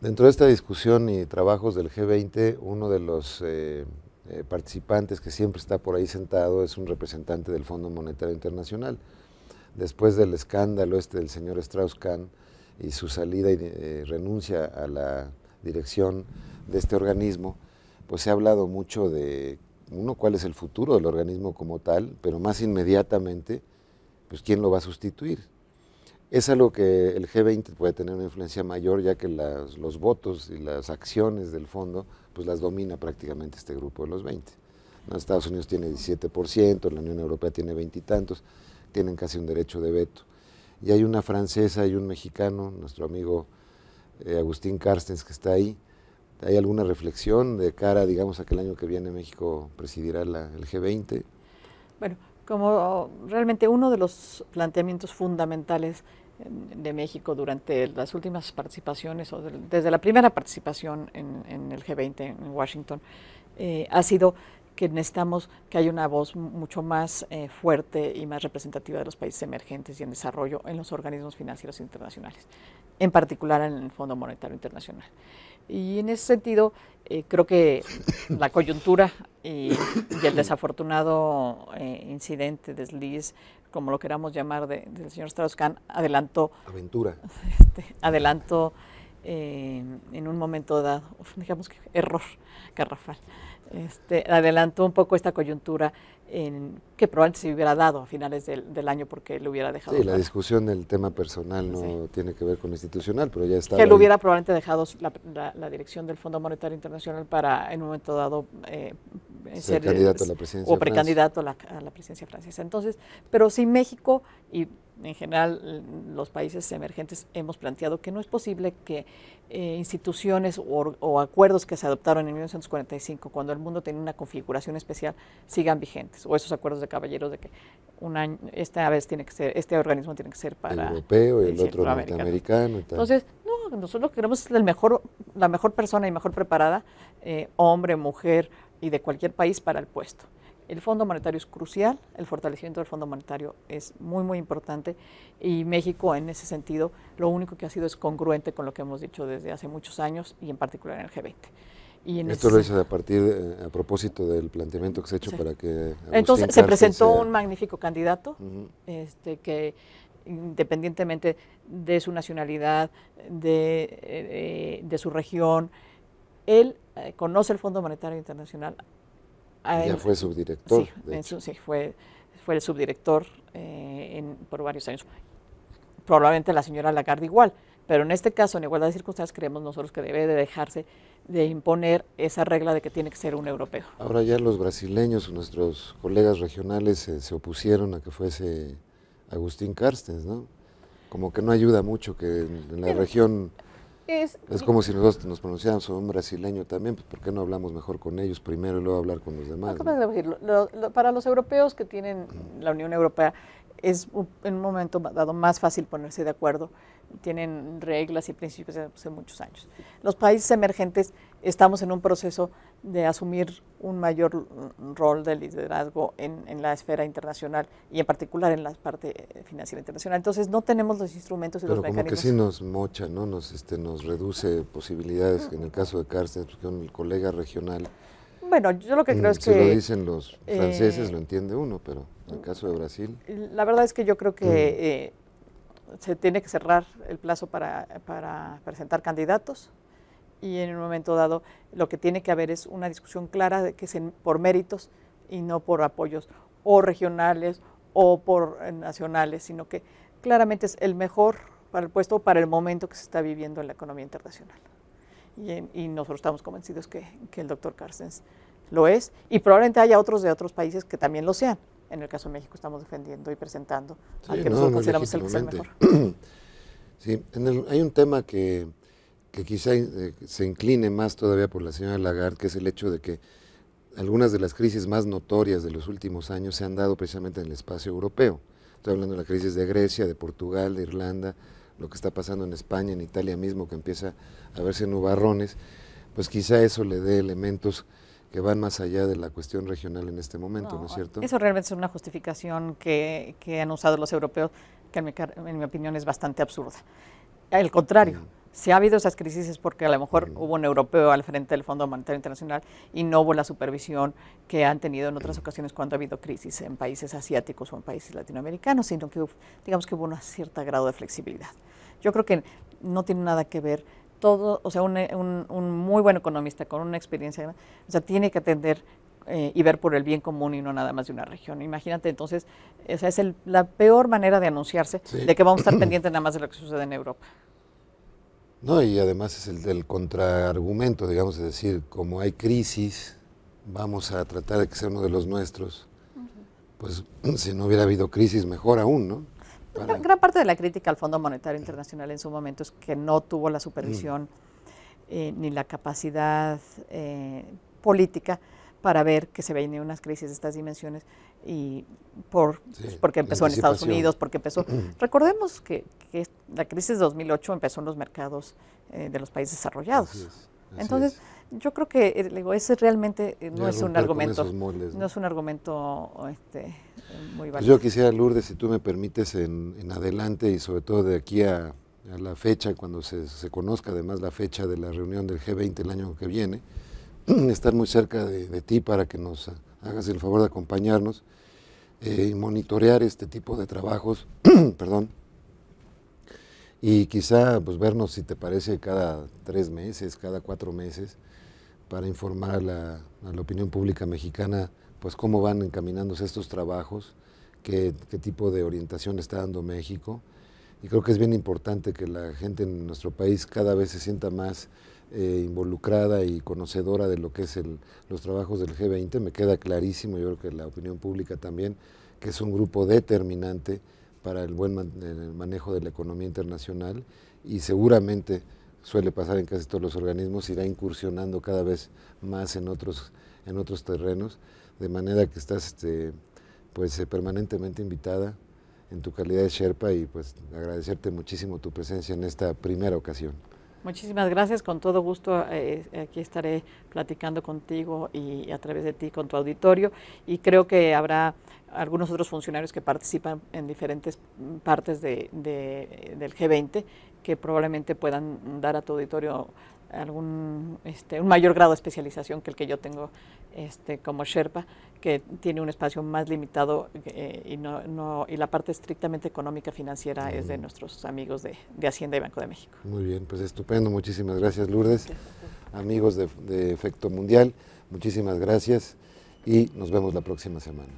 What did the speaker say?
Dentro de esta discusión y trabajos del G20, uno de los eh, eh, participantes que siempre está por ahí sentado es un representante del Fondo Monetario Internacional. Después del escándalo este del señor Strauss-Kahn y su salida y eh, renuncia a la dirección de este organismo, pues se ha hablado mucho de, uno, cuál es el futuro del organismo como tal, pero más inmediatamente, pues quién lo va a sustituir. Es algo que el G20 puede tener una influencia mayor, ya que los votos y las acciones del fondo, pues las domina prácticamente este grupo de los 20. Estados Unidos tiene 17%, la Unión Europea tiene veintitantos, tienen casi un derecho de veto. Y hay una francesa y un mexicano, nuestro amigo eh, Agustín Carstens, que está ahí. ¿Hay alguna reflexión de cara, digamos, a que el año que viene México presidirá el G20? Bueno, como realmente uno de los planteamientos fundamentales de México durante las últimas participaciones, o desde la primera participación en, el G20 en Washington, eh, ha sido que necesitamos que haya una voz mucho más eh, fuerte y más representativa de los países emergentes y en desarrollo en los organismos financieros internacionales, en particular en el Fondo Monetario Internacional. Y en ese sentido, eh, creo que la coyuntura y, el desafortunado incidente, desliz como lo queramos llamar, del señor Strauss-Kahn, adelantó. Aventura. Este, adelantó eh, en un momento dado, digamos que error garrafal, este, adelantó un poco esta coyuntura en, que probablemente se hubiera dado a finales del, año porque le hubiera dejado. Sí, la discusión del tema personal no tiene que ver con institucional, pero ya está. Que le hubiera probablemente dejado la, dirección del Fondo Monetario Internacional para en un momento dado eh, ser, candidato a la presidencia o precandidato a la, a la presidencia francesa. Entonces, pero si México y en general los países emergentes hemos planteado que no es posible que eh, instituciones o, acuerdos que se adoptaron en 1945, cuando el mundo tenía una configuración especial, sigan vigentes, o esos acuerdos de caballeros de que un año, esta vez tiene que ser, este organismo tiene que ser para el europeo y el, otro norteamericano. Entonces, no, nosotros queremos el mejor, la mejor persona y mejor preparada, eh, hombre, mujer y de cualquier país para el puesto. El Fondo Monetario es crucial, el fortalecimiento del Fondo Monetario es muy, muy importante y México en ese sentido lo único que ha sido es congruente con lo que hemos dicho desde hace muchos años y en particular en el G20. Y Esto lo hice a partir, a propósito del planteamiento que se ha hecho para que... Entonces se presentó un magnífico candidato este, que independientemente de su nacionalidad, de, eh, de su región, él eh, conoce el Fondo Monetario Internacional, ya fue subdirector. Sí, sí fue, fue el subdirector eh, por varios años. Probablemente la señora Lagarde igual, pero en este caso, en igualdad de circunstancias, creemos nosotros que debe de dejarse de imponer esa regla de que tiene que ser un europeo. Ahora ya los brasileños, nuestros colegas regionales, se opusieron a que fuese Agustín Carstens, ¿no? Como que no ayuda mucho que en, la región es, como si nosotros nos pronunciáramos sobre un brasileño también, pues ¿por qué no hablamos mejor con ellos primero y luego hablar con los demás? para los europeos que tienen la Unión Europea es en un momento dado más fácil ponerse de acuerdo tienen reglas y principios desde hace muchos años. Los países emergentes estamos en un proceso de asumir un mayor rol de liderazgo en, la esfera internacional y en particular en la parte financiera internacional. Entonces no tenemos los instrumentos y los mecanismos. Pero como que sí nos mocha, ¿no? Nos, este, nos reduce posibilidades, en el caso de Cárcel, porque un colega regional... Bueno, yo lo que creo es que... Si lo dicen los franceses, eh, lo entiende uno, pero en el caso de Brasil... La verdad es que yo creo que... Mm. Eh, se tiene que cerrar el plazo para, presentar candidatos y en un momento dado lo que tiene que haber es una discusión clara de que es por méritos y no por apoyos o regionales o por eh, nacionales, sino que claramente es el mejor para el puesto para el momento que se está viviendo en la economía internacional. Y, nosotros estamos convencidos que, que el doctor Carstens lo es y probablemente haya otros de otros países que también lo sean en el caso de México estamos defendiendo y presentando al que nosotros consideramos el, el mejor. Sí, hay un tema que, quizá eh, se incline más todavía por la señora Lagarde, que es el hecho de que algunas de las crisis más notorias de los últimos años se han dado precisamente en el espacio europeo. Estoy hablando de la crisis de Grecia, de Portugal, de Irlanda, lo que está pasando en España, en Italia mismo, que empieza a verse nubarrones, pues quizá eso le dé elementos que van más allá de la cuestión regional en este momento, ¿no, es cierto? Eso realmente es una justificación que, han usado los europeos, que en mi, opinión es bastante absurda. Al contrario, Si ha habido esas crisis es porque a lo mejor hubo un europeo al frente del Fondo Monetario Internacional y no hubo la supervisión que han tenido en otras ocasiones cuando ha habido crisis en países asiáticos o en países latinoamericanos, sino que digamos que hubo un cierto grado de flexibilidad. Yo creo que no tiene nada que ver todo, o sea, un, muy buen economista con una experiencia, o sea, tiene que atender eh, y ver por el bien común y no nada más de una región. Imagínate, entonces, esa es la peor manera de anunciarse de que vamos a estar pendientes nada más de lo que sucede en Europa. No, y además es el contraargumento, digamos, es decir, como hay crisis, vamos a tratar de que sea uno de los nuestros. Pues si no hubiera habido crisis, mejor aún, ¿no? Gran parte de la crítica al Fondo Monetario Internacional en su momento es que no tuvo la supervisión mm. eh, ni la capacidad eh, política para ver que se venían unas crisis de estas dimensiones y por, pues, porque empezó en Estados Unidos, porque empezó... Recordemos que, la crisis de 2008 empezó en los mercados eh, de los países desarrollados. Entonces, yo creo que digo, ese realmente no es un argumento, ¿no? es un argumento este, muy pues yo quisiera, Lourdes, si tú me permites, en, adelante y sobre todo de aquí a, la fecha, cuando se, conozca además la fecha de la reunión del G20 el año que viene, estar muy cerca de, ti para que nos hagas el favor de acompañarnos eh, y monitorear este tipo de trabajos, perdón, y quizá pues vernos si te parece cada tres meses, cada cuatro meses, para informar a la, a la opinión pública mexicana pues cómo van encaminándose estos trabajos, qué, tipo de orientación está dando México. Y creo que es bien importante que la gente en nuestro país cada vez se sienta más eh, involucrada y conocedora de lo que es los trabajos del G20. Me queda clarísimo, yo creo que la opinión pública también, que es un grupo determinante para el buen manejo de la economía internacional y seguramente suele pasar en casi todos los organismos, irá incursionando cada vez más en otros, en otros terrenos de manera que estás este, pues eh, permanentemente invitada en tu calidad de Sherpa y pues agradecerte muchísimo tu presencia en esta primera ocasión. Muchísimas gracias, con todo gusto eh, aquí estaré platicando contigo y a través de ti con tu auditorio y creo que habrá algunos otros funcionarios que participan en diferentes partes de, del G20 que probablemente puedan dar a tu auditorio algún este, un mayor grado de especialización que el que yo tengo este, como Sherpa, que tiene un espacio más limitado eh, y, no, no, y la parte estrictamente económica financiera es de nuestros amigos de, de, Hacienda y Banco de México. Muy bien, pues estupendo, muchísimas gracias Lourdes, amigos de, de Efecto Mundial, muchísimas gracias y nos vemos la próxima semana.